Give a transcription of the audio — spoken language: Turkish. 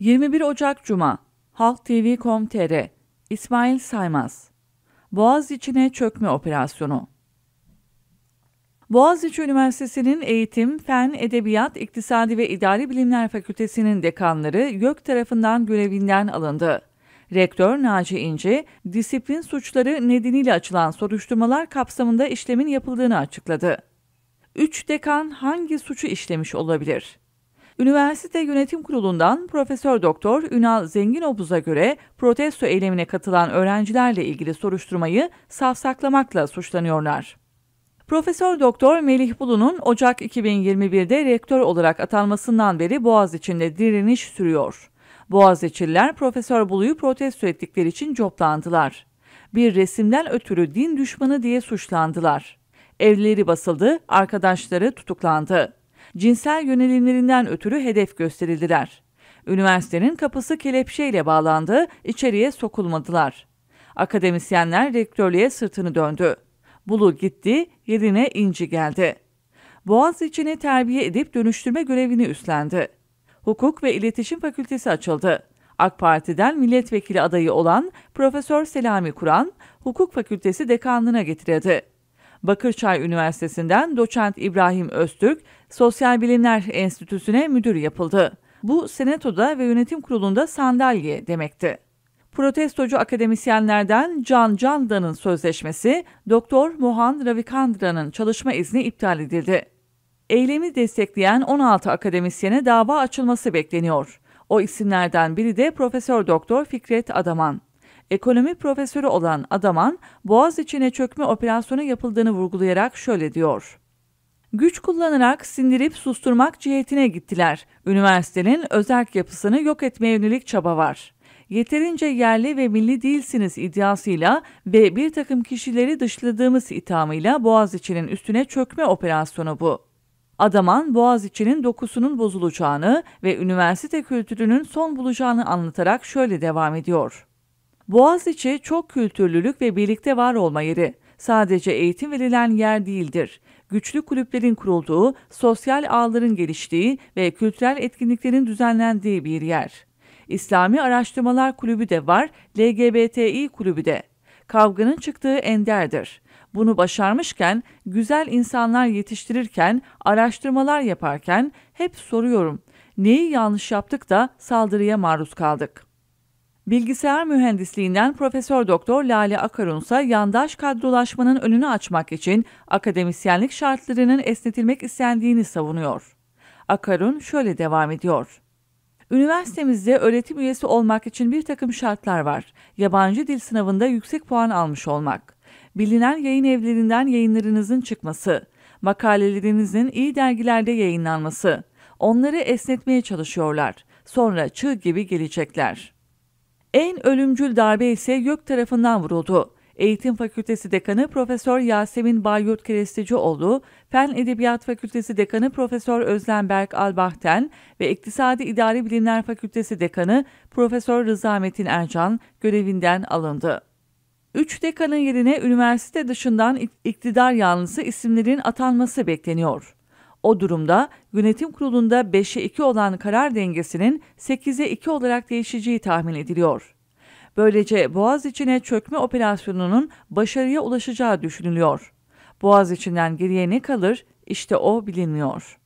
21 Ocak Cuma Halk TV.com.tr İsmail Saymaz Boğaz içine çökme operasyonu Boğaziçi Üniversitesi'nin Eğitim, Fen, Edebiyat, İktisadi ve İdari Bilimler Fakültesinin dekanları YÖK tarafından görevinden alındı. Rektör Naci İnce, disiplin suçları nedeniyle açılan soruşturmalar kapsamında işlemin yapıldığını açıkladı. Üç dekan hangi suçu işlemiş olabilir? Üniversite Yönetim Kurulu'ndan Profesör Doktor Ünal Zenginobuz'a göre protesto eylemine katılan öğrencilerle ilgili soruşturmayı safsaklamakla suçlanıyorlar. Profesör Doktor Melih Bulu'nun Ocak 2021'de rektör olarak atanmasından beri Boğaziçi'nde direniş sürüyor. Boğaziçi'liler Profesör Bulu'yu protesto ettikleri için coplandılar. Bir resimden ötürü din düşmanı diye suçlandılar. Evleri basıldı, arkadaşları tutuklandı cinsel yönelimlerinden ötürü hedef gösterildiler. Üniversitenin kapısı kelepçeyle bağlandı, içeriye sokulmadılar. Akademisyenler rektörlüğe sırtını döndü. Bulu gitti, yerine İnci geldi. Boğaz içini terbiye edip dönüştürme görevini üstlendi. Hukuk ve İletişim Fakültesi açıldı. AK Parti'den milletvekili adayı olan Profesör Selami Kur'an, Hukuk Fakültesi dekanlığına getirildi. Bakırçay Üniversitesi'nden doçent İbrahim Öztürk, Sosyal Bilimler Enstitüsü'ne müdür yapıldı. Bu senatoda ve yönetim kurulunda sandalye demekti. Protestocu akademisyenlerden Can Candan'ın sözleşmesi, Doktor Mohan Ravikandra'nın çalışma izni iptal edildi. Eylemi destekleyen 16 akademisyene dava açılması bekleniyor. O isimlerden biri de Profesör Doktor Fikret Adaman. Ekonomi profesörü olan Adaman, Boğaz içine çökme operasyonu yapıldığını vurgulayarak şöyle diyor. Güç kullanarak sindirip susturmak cihetine gittiler. Üniversitenin özerk yapısını yok etmeye yönelik çaba var. Yeterince yerli ve milli değilsiniz iddiasıyla ve bir takım kişileri dışladığımız ithamıyla Boğaziçi'nin üstüne çökme operasyonu bu. Adaman Boğaziçi'nin dokusunun bozulacağını ve üniversite kültürünün son bulacağını anlatarak şöyle devam ediyor. Boğaziçi çok kültürlülük ve birlikte var olma yeri. Sadece eğitim verilen yer değildir. Güçlü kulüplerin kurulduğu, sosyal ağların geliştiği ve kültürel etkinliklerin düzenlendiği bir yer. İslami Araştırmalar Kulübü de var, LGBTİ kulübü de. Kavganın çıktığı enderdir. Bunu başarmışken, güzel insanlar yetiştirirken, araştırmalar yaparken hep soruyorum. Neyi yanlış yaptık da saldırıya maruz kaldık? Bilgisayar mühendisliğinden Profesör Doktor Lale Akarun ise yandaş kadrolaşmanın önünü açmak için akademisyenlik şartlarının esnetilmek istendiğini savunuyor. Akarun şöyle devam ediyor. Üniversitemizde öğretim üyesi olmak için bir takım şartlar var. Yabancı dil sınavında yüksek puan almış olmak, bilinen yayın evlerinden yayınlarınızın çıkması, makalelerinizin iyi dergilerde yayınlanması. Onları esnetmeye çalışıyorlar. Sonra çığ gibi gelecekler.'' En ölümcül darbe ise YÖK tarafından vuruldu. Eğitim Fakültesi Dekanı Profesör Yasemin Bayyurt Kerestecioğlu, Fen Edebiyat Fakültesi Dekanı Profesör Özlem Berk Albahten ve İktisadi İdari Bilimler Fakültesi Dekanı Profesör Rıza Metin Ercan görevinden alındı. Üç dekanın yerine üniversite dışından iktidar yanlısı isimlerin atanması bekleniyor. O durumda yönetim kurulunda 5'e 2 olan karar dengesinin 8'e 2 olarak değişeceği tahmin ediliyor. Böylece Boğaz içine çökme operasyonunun başarıya ulaşacağı düşünülüyor. Boğaz içinden geriye ne kalır? İşte o bilinmiyor.